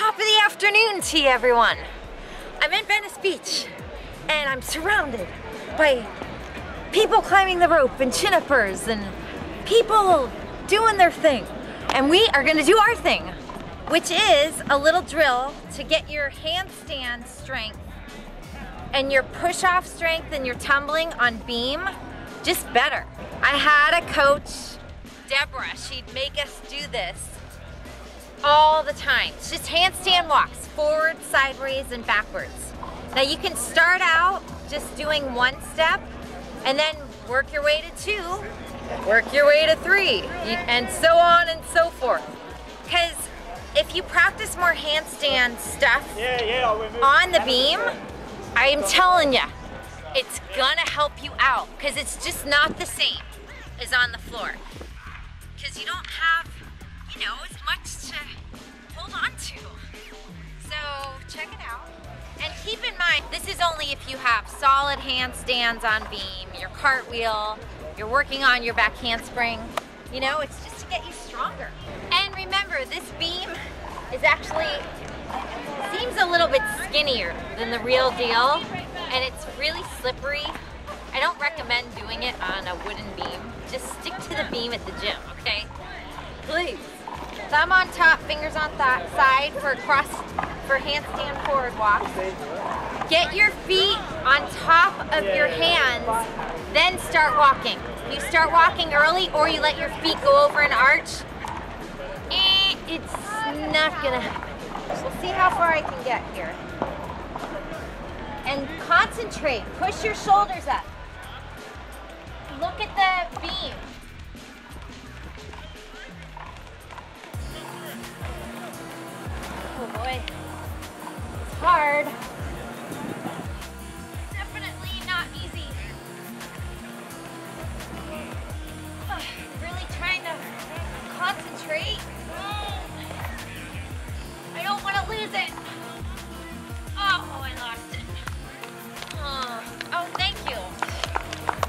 Top of the afternoon you, everyone. I'm in Venice Beach, and I'm surrounded by people climbing the rope and chin-uppers and people doing their thing. And we are gonna do our thing, which is a little drill to get your handstand strength and your push-off strength and your tumbling on beam just better. I had a coach, Deborah, she'd make us do this all the time. It's just handstand walks, forward, sideways, and backwards. Now you can start out just doing one step and then work your way to two, work your way to three, and so on and so forth. Because if you practice more handstand stuff Yeah, yeah, on the beam, I am telling you, it's gonna help you out because it's just not the same as on the floor. Because you don't have, you know, as much to hold on to. So check it out. And keep in mind, this is only if you have solid handstands on beam, your cartwheel, you're working on your back handspring. You know, it's just to get you stronger. And remember, this beam is actually seems a little bit skinnier than the real deal and it's really slippery. I don't recommend doing it on a wooden beam. Just stick to the beam at the gym, okay? Please. Thumb on top, fingers on that side for cross for handstand forward walk. Get your feet on top of your hands, then start walking. You start walking early or you let your feet go over an arch, eh, it's not gonna happen. We'll see how far I can get here. And concentrate, push your shoulders up. Look at the beam. Boy, it's hard. Definitely not easy. Ugh, Really trying to concentrate. Mm. I don't want to lose it. Oh, oh, I lost it. Oh, oh, thank you.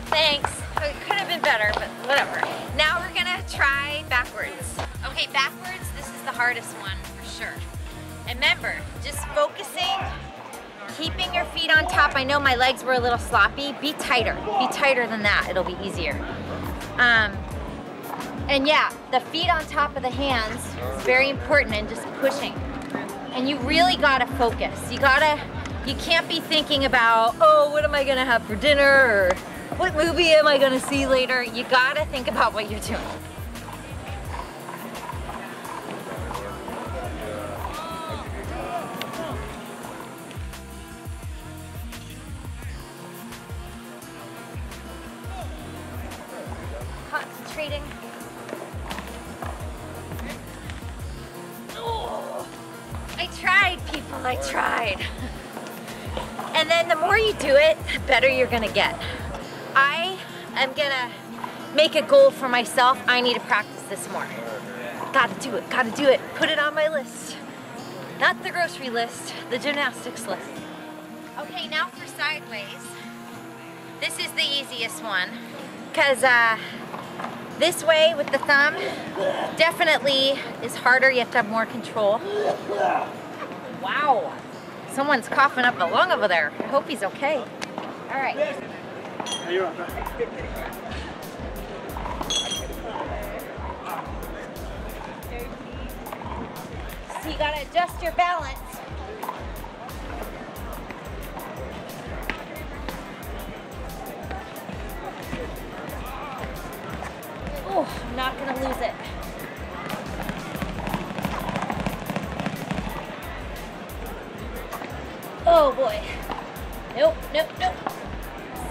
Thanks. Oh, it could have been better, but whatever. Now we're gonna try backwards. Okay, backwards, this is the hardest one for sure. Remember, just focusing, keeping your feet on top. I know my legs were a little sloppy. Be tighter. Be tighter than that. It'll be easier. Um, and yeah, the feet on top of the hands is very important and just pushing. And you really gotta focus. You gotta, you can't be thinking about, oh, what am I gonna have for dinner? Or what movie am I gonna see later? You gotta think about what you're doing. Concentrating. Oh, I tried, people, I tried. And then the more you do it, the better you're gonna get. I am gonna make a goal for myself. I need to practice this more. Gotta do it, gotta do it. Put it on my list. Not the grocery list, the gymnastics list. Okay, now for sideways. This is the easiest one. Cause uh, this way with the thumb definitely is harder. You have to have more control. Wow. Someone's coughing up a lung over there. I hope he's okay. All right. So you gotta adjust your balance. Gonna lose it. Oh boy. Nope, nope, nope.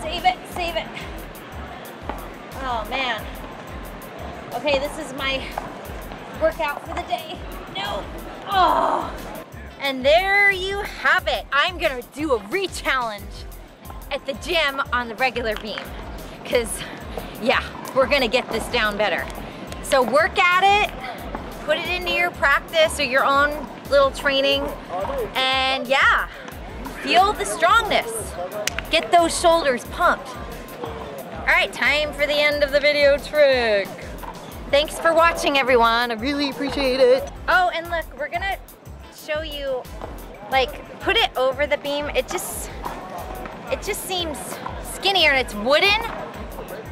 Save it, save it. Oh man. Okay, this is my workout for the day. No. Oh. And there you have it. I'm gonna do a re-challenge at the gym on the regular beam. Cause yeah, we're gonna get this down better. So work at it, put it into your practice or your own little training. And yeah, feel the strongness. Get those shoulders pumped. All right, time for the end of the video trick. Thanks for watching, everyone. I really appreciate it. Oh, and look, we're gonna show you, like, put it over the beam. It just, it just seems skinnier and it's wooden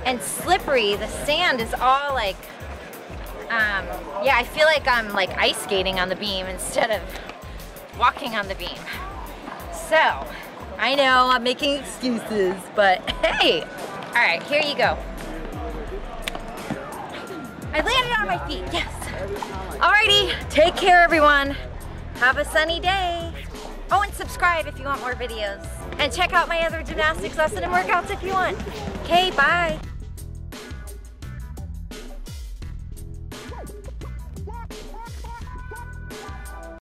and slippery. The sand is all like, um, yeah, I feel like I'm like ice skating on the beam instead of walking on the beam. So, I know I'm making excuses, but hey, all right, here you go. I landed on my feet, yes. Alrighty, take care everyone. Have a sunny day. Oh, and subscribe if you want more videos. And check out my other gymnastics lesson and workouts if you want. Okay, bye.